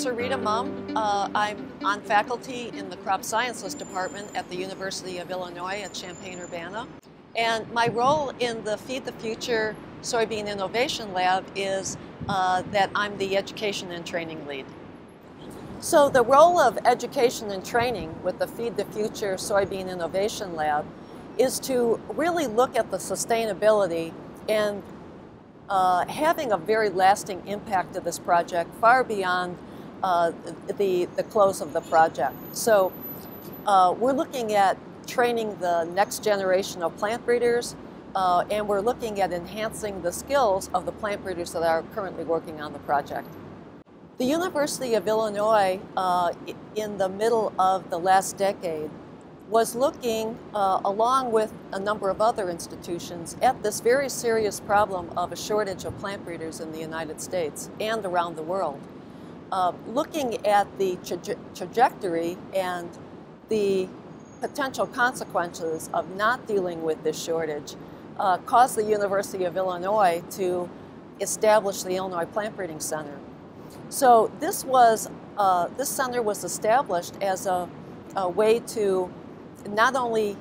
Professor Rita Mumm. Uh, I'm on faculty in the Crop Sciences Department at the University of Illinois at Champaign-Urbana. And my role in the Feed the Future Soybean Innovation Lab is uh, that I'm the education and training lead. So the role of education and training with the Feed the Future Soybean Innovation Lab is to really look at the sustainability and uh, having a very lasting impact of this project far beyond uh, the, the close of the project. So uh, we're looking at training the next generation of plant breeders uh, and we're looking at enhancing the skills of the plant breeders that are currently working on the project. The University of Illinois, uh, in the middle of the last decade, was looking, uh, along with a number of other institutions, at this very serious problem of a shortage of plant breeders in the United States and around the world. Uh, looking at the tra trajectory and the potential consequences of not dealing with this shortage uh, caused the University of Illinois to establish the Illinois Plant Breeding Center. So this was uh, this center was established as a, a way to not only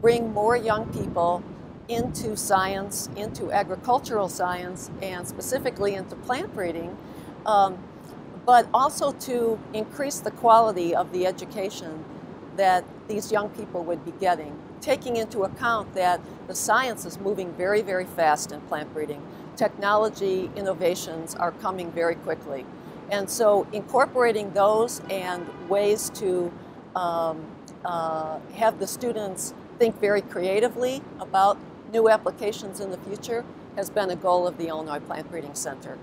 bring more young people into science, into agricultural science, and specifically into plant breeding, um, but also to increase the quality of the education that these young people would be getting, taking into account that the science is moving very, very fast in plant breeding. Technology innovations are coming very quickly. And so incorporating those and ways to um, uh, have the students think very creatively about new applications in the future has been a goal of the Illinois Plant Breeding Center.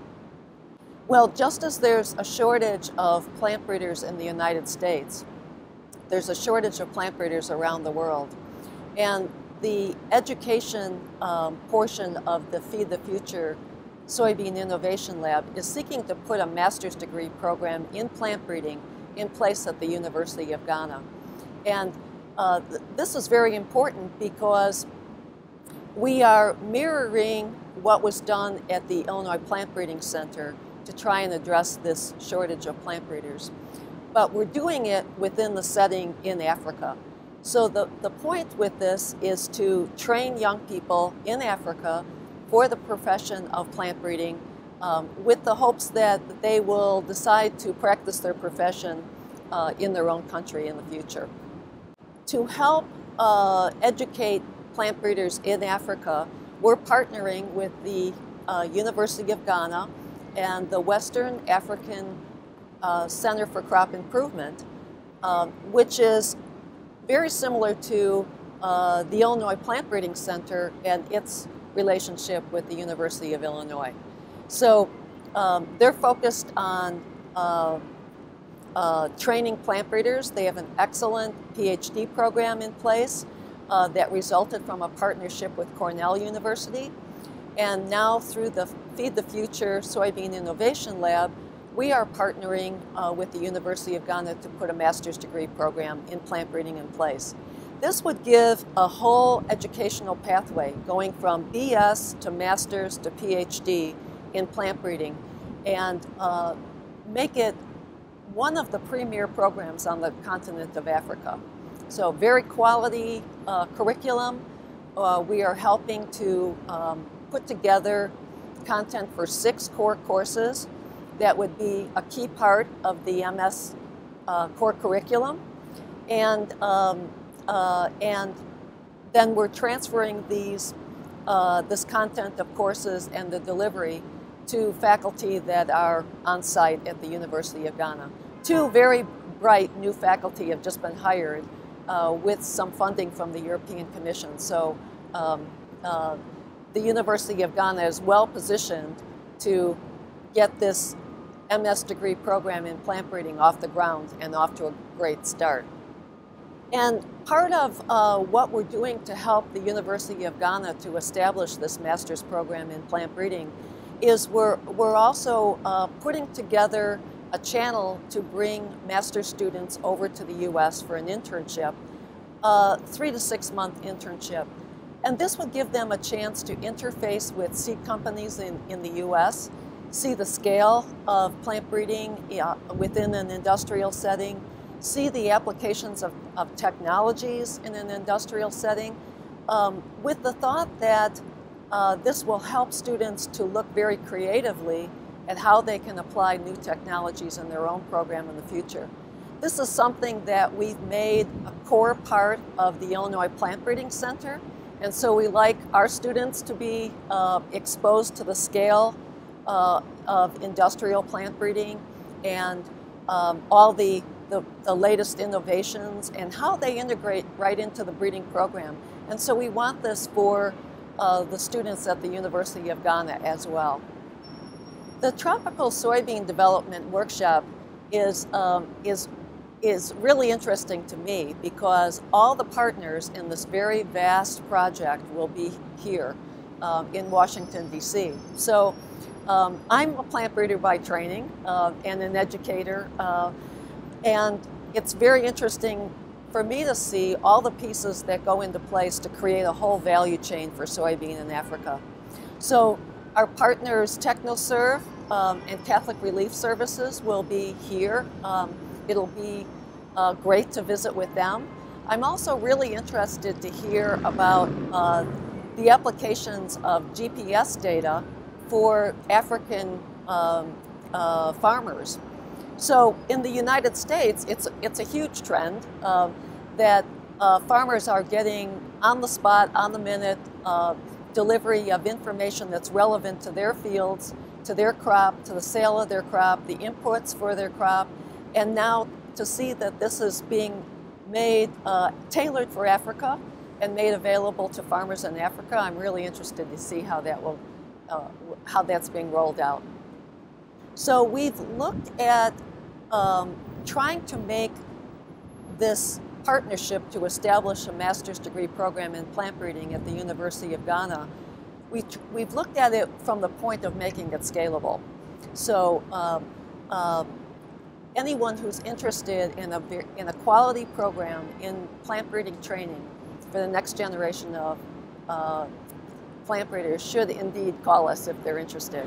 Well, just as there's a shortage of plant breeders in the United States, there's a shortage of plant breeders around the world. And the education um, portion of the Feed the Future Soybean Innovation Lab is seeking to put a master's degree program in plant breeding in place at the University of Ghana. And uh, th this is very important because we are mirroring what was done at the Illinois Plant Breeding Center to try and address this shortage of plant breeders. But we're doing it within the setting in Africa. So the, the point with this is to train young people in Africa for the profession of plant breeding um, with the hopes that they will decide to practice their profession uh, in their own country in the future to help uh, educate plant breeders in Africa, we're partnering with the uh, University of Ghana and the Western African uh, Center for Crop Improvement, um, which is very similar to uh, the Illinois Plant Breeding Center and its relationship with the University of Illinois. So um, they're focused on uh, uh, training plant breeders. They have an excellent PhD program in place uh, that resulted from a partnership with Cornell University. And now through the Feed the Future Soybean Innovation Lab, we are partnering uh, with the University of Ghana to put a master's degree program in plant breeding in place. This would give a whole educational pathway going from BS to master's to PhD in plant breeding and uh, make it one of the premier programs on the continent of Africa. So very quality uh, curriculum. Uh, we are helping to um, put together content for six core courses that would be a key part of the MS uh, core curriculum. And, um, uh, and then we're transferring these, uh, this content of courses and the delivery to faculty that are on site at the University of Ghana. Two very bright new faculty have just been hired uh, with some funding from the European Commission. So um, uh, the University of Ghana is well positioned to get this MS degree program in plant breeding off the ground and off to a great start. And part of uh, what we're doing to help the University of Ghana to establish this master's program in plant breeding is we're, we're also uh, putting together a channel to bring master's students over to the U.S. for an internship, a three to six month internship. And this would give them a chance to interface with seed companies in, in the U.S., see the scale of plant breeding within an industrial setting, see the applications of, of technologies in an industrial setting, um, with the thought that uh, this will help students to look very creatively at how they can apply new technologies in their own program in the future. This is something that we've made a core part of the Illinois Plant Breeding Center. And so we like our students to be uh, exposed to the scale uh, of industrial plant breeding and um, all the, the, the, latest innovations and how they integrate right into the breeding program. And so we want this for uh, the students at the University of Ghana as well. The Tropical Soybean Development Workshop is, um, is is really interesting to me because all the partners in this very vast project will be here um, in Washington, D.C. So um, I'm a plant breeder by training uh, and an educator, uh, and it's very interesting for me to see all the pieces that go into place to create a whole value chain for soybean in Africa. So our partners TechnoServe um, and Catholic Relief Services will be here. Um, It'll be uh, great to visit with them. I'm also really interested to hear about uh, the applications of GPS data for African um, uh, farmers. So in the United States, it's, it's a huge trend uh, that uh, farmers are getting on the spot, on the minute, uh, delivery of information that's relevant to their fields, to their crop, to the sale of their crop, the inputs for their crop, and now to see that this is being made uh, tailored for Africa and made available to farmers in Africa. I'm really interested to see how that will, uh, how that's being rolled out. So we've looked at um, trying to make this partnership to establish a master's degree program in plant breeding at the University of Ghana. We, we've looked at it from the point of making it scalable. So um, um, anyone who's interested in a, in a quality program in plant breeding training for the next generation of uh, plant breeders should indeed call us if they're interested.